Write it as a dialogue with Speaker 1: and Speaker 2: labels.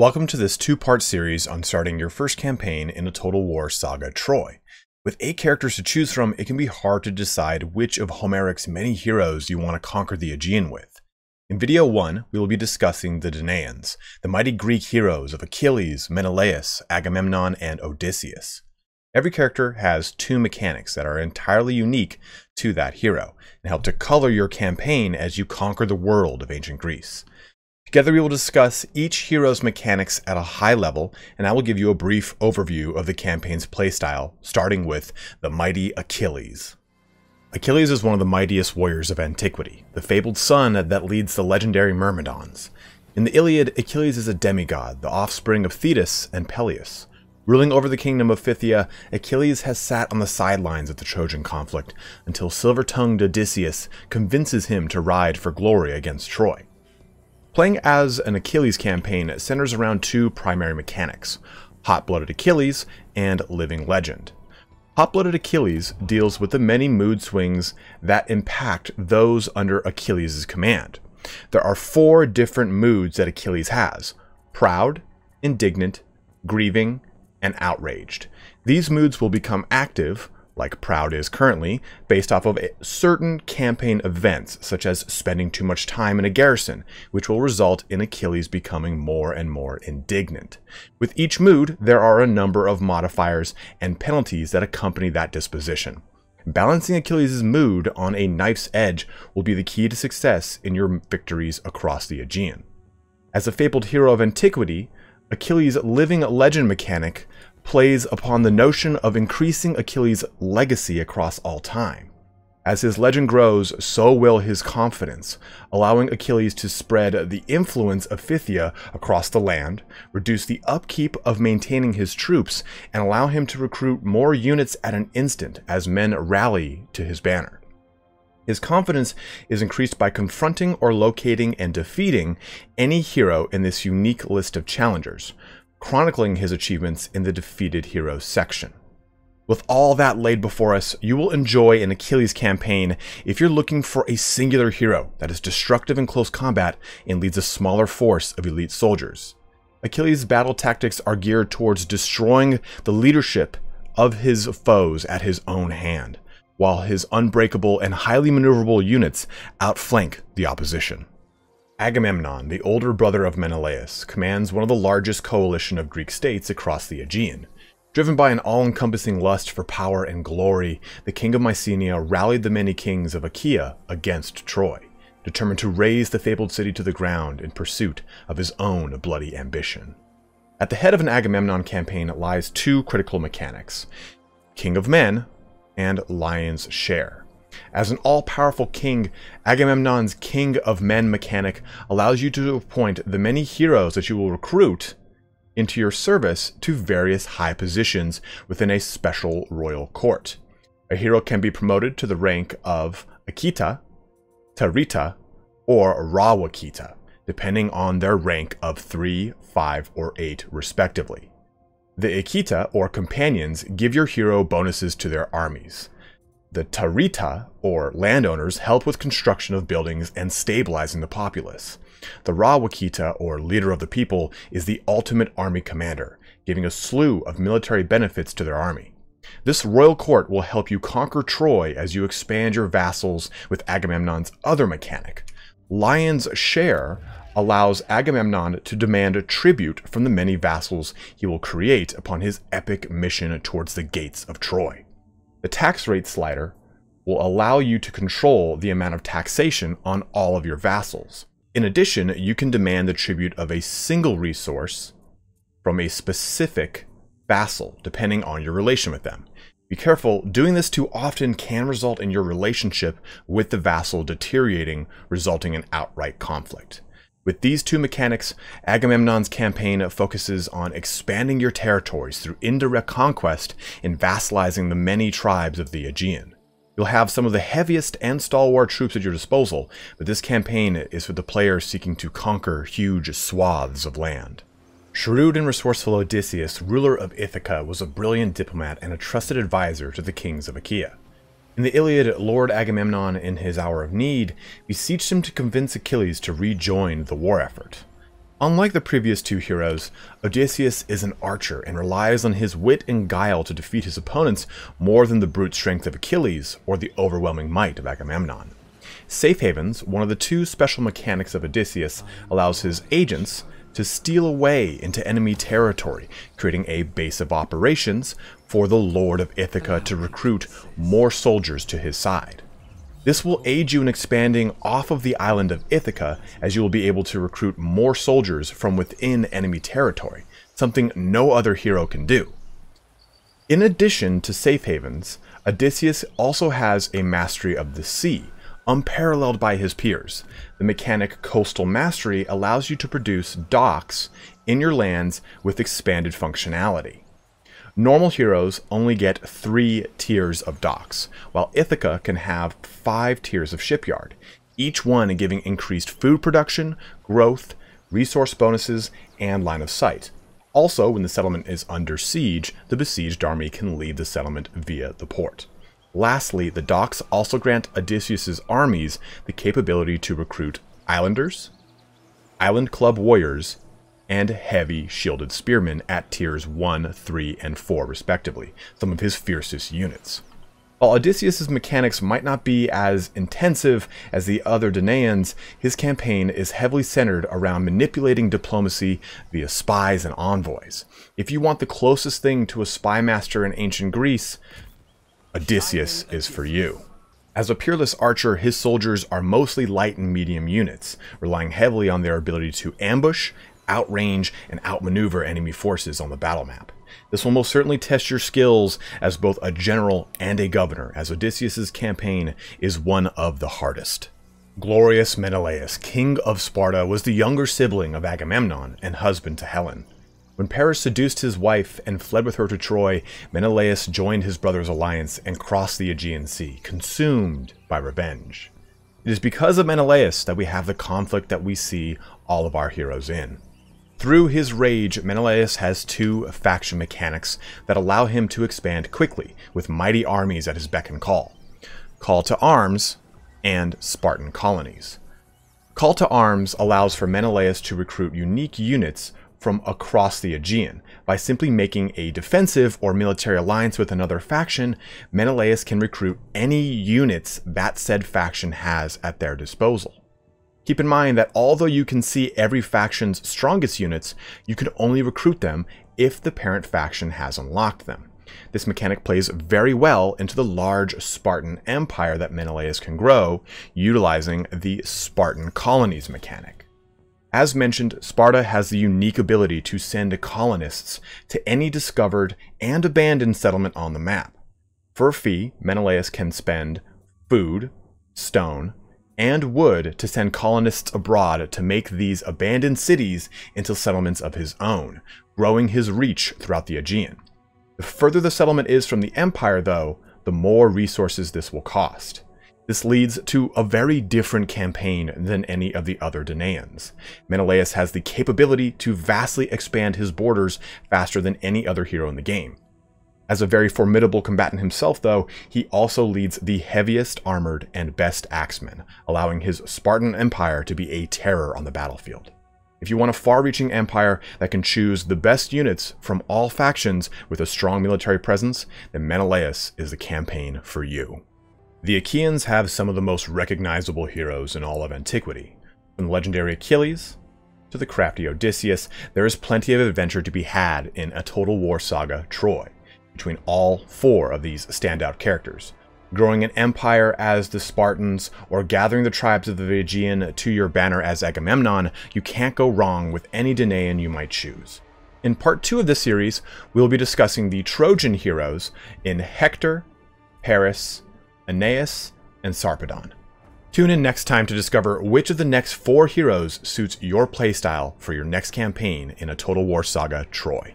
Speaker 1: Welcome to this two-part series on starting your first campaign in a Total War saga Troy. With eight characters to choose from, it can be hard to decide which of Homeric's many heroes you want to conquer the Aegean with. In video 1, we will be discussing the Danaans, the mighty Greek heroes of Achilles, Menelaus, Agamemnon, and Odysseus. Every character has two mechanics that are entirely unique to that hero, and help to color your campaign as you conquer the world of ancient Greece. Together we will discuss each hero's mechanics at a high level, and I will give you a brief overview of the campaign's playstyle, starting with the mighty Achilles. Achilles is one of the mightiest warriors of antiquity, the fabled son that leads the legendary Myrmidons. In the Iliad, Achilles is a demigod, the offspring of Thetis and Peleus. Ruling over the kingdom of Phthia, Achilles has sat on the sidelines of the Trojan conflict until silver-tongued Odysseus convinces him to ride for glory against Troy. Playing as an Achilles campaign centers around two primary mechanics, Hot-Blooded Achilles and Living Legend. Hot-Blooded Achilles deals with the many mood swings that impact those under Achilles' command. There are four different moods that Achilles has, proud, indignant, grieving, and outraged. These moods will become active like Proud is currently, based off of certain campaign events, such as spending too much time in a garrison, which will result in Achilles becoming more and more indignant. With each mood, there are a number of modifiers and penalties that accompany that disposition. Balancing Achilles' mood on a knife's edge will be the key to success in your victories across the Aegean. As a fabled hero of antiquity, Achilles' living legend mechanic plays upon the notion of increasing Achilles' legacy across all time. As his legend grows, so will his confidence, allowing Achilles to spread the influence of Phthia across the land, reduce the upkeep of maintaining his troops, and allow him to recruit more units at an instant as men rally to his banner. His confidence is increased by confronting or locating and defeating any hero in this unique list of challengers, chronicling his achievements in the Defeated Heroes section. With all that laid before us, you will enjoy an Achilles campaign if you're looking for a singular hero that is destructive in close combat and leads a smaller force of elite soldiers. Achilles' battle tactics are geared towards destroying the leadership of his foes at his own hand, while his unbreakable and highly maneuverable units outflank the opposition. Agamemnon, the older brother of Menelaus, commands one of the largest coalition of Greek states across the Aegean. Driven by an all-encompassing lust for power and glory, the king of Mycenae rallied the many kings of Achaea against Troy, determined to raze the fabled city to the ground in pursuit of his own bloody ambition. At the head of an Agamemnon campaign lies two critical mechanics, King of Men and Lion's Share. As an all-powerful king, Agamemnon's King of Men mechanic allows you to appoint the many heroes that you will recruit into your service to various high positions within a special royal court. A hero can be promoted to the rank of Akita, Tarita, or Rawakita, depending on their rank of 3, 5, or 8 respectively. The Akita, or companions, give your hero bonuses to their armies. The Tarita, or landowners, help with construction of buildings and stabilizing the populace. The Rawakita, or leader of the people, is the ultimate army commander, giving a slew of military benefits to their army. This royal court will help you conquer Troy as you expand your vassals with Agamemnon's other mechanic. Lion's Share allows Agamemnon to demand a tribute from the many vassals he will create upon his epic mission towards the gates of Troy. The tax rate slider will allow you to control the amount of taxation on all of your vassals. In addition, you can demand the tribute of a single resource from a specific vassal, depending on your relation with them. Be careful, doing this too often can result in your relationship with the vassal deteriorating, resulting in outright conflict. With these two mechanics, Agamemnon's campaign focuses on expanding your territories through indirect conquest and vassalizing the many tribes of the Aegean. You'll have some of the heaviest and stalwart troops at your disposal, but this campaign is for the players seeking to conquer huge swaths of land. Shrewd and resourceful Odysseus, ruler of Ithaca, was a brilliant diplomat and a trusted advisor to the kings of Achaea. In the Iliad, Lord Agamemnon, in his hour of need, beseeched him to convince Achilles to rejoin the war effort. Unlike the previous two heroes, Odysseus is an archer and relies on his wit and guile to defeat his opponents more than the brute strength of Achilles or the overwhelming might of Agamemnon. Safe havens, one of the two special mechanics of Odysseus, allows his agents to steal away into enemy territory, creating a base of operations for the Lord of Ithaca to oh, recruit more soldiers to his side. This will aid you in expanding off of the island of Ithaca as you will be able to recruit more soldiers from within enemy territory, something no other hero can do. In addition to safe havens, Odysseus also has a mastery of the sea, unparalleled by his peers. The mechanic Coastal Mastery allows you to produce docks in your lands with expanded functionality. Normal heroes only get three tiers of docks, while Ithaca can have five tiers of shipyard, each one giving increased food production, growth, resource bonuses, and line of sight. Also, when the settlement is under siege, the besieged army can leave the settlement via the port. Lastly, the docks also grant Odysseus's armies the capability to recruit islanders, island club warriors, and heavy shielded spearmen at tiers 1, 3, and 4 respectively, some of his fiercest units. While Odysseus' mechanics might not be as intensive as the other Danaans, his campaign is heavily centered around manipulating diplomacy via spies and envoys. If you want the closest thing to a spy master in ancient Greece, Odysseus is for you. As a peerless archer, his soldiers are mostly light and medium units, relying heavily on their ability to ambush outrange and outmaneuver enemy forces on the battle map. This will most certainly test your skills as both a general and a governor, as Odysseus' campaign is one of the hardest. Glorious Menelaus, king of Sparta, was the younger sibling of Agamemnon and husband to Helen. When Paris seduced his wife and fled with her to Troy, Menelaus joined his brother's alliance and crossed the Aegean Sea, consumed by revenge. It is because of Menelaus that we have the conflict that we see all of our heroes in. Through his rage, Menelaus has two faction mechanics that allow him to expand quickly, with mighty armies at his beck and call. Call to Arms and Spartan Colonies. Call to Arms allows for Menelaus to recruit unique units from across the Aegean. By simply making a defensive or military alliance with another faction, Menelaus can recruit any units that said faction has at their disposal. Keep in mind that although you can see every faction's strongest units, you can only recruit them if the parent faction has unlocked them. This mechanic plays very well into the large Spartan empire that Menelaus can grow, utilizing the Spartan colonies mechanic. As mentioned, Sparta has the unique ability to send colonists to any discovered and abandoned settlement on the map. For a fee, Menelaus can spend food, stone, and wood to send colonists abroad to make these abandoned cities into settlements of his own, growing his reach throughout the Aegean. The further the settlement is from the empire, though, the more resources this will cost. This leads to a very different campaign than any of the other Danaans. Menelaus has the capability to vastly expand his borders faster than any other hero in the game. As a very formidable combatant himself, though, he also leads the heaviest armored and best axemen, allowing his Spartan empire to be a terror on the battlefield. If you want a far-reaching empire that can choose the best units from all factions with a strong military presence, then Menelaus is the campaign for you. The Achaeans have some of the most recognizable heroes in all of antiquity. From the legendary Achilles to the crafty Odysseus, there is plenty of adventure to be had in a Total War saga, Troy between all four of these standout characters. Growing an empire as the Spartans, or gathering the tribes of the Aegean to your banner as Agamemnon, you can't go wrong with any Danaan you might choose. In part 2 of this series, we'll be discussing the Trojan heroes in Hector, Paris, Aeneas, and Sarpedon. Tune in next time to discover which of the next four heroes suits your playstyle for your next campaign in a Total War Saga Troy.